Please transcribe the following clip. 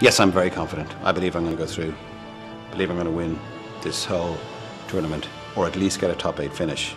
yes, I'm very confident. I believe I'm going to go through. I believe I'm going to win this whole tournament, or at least get a top eight finish.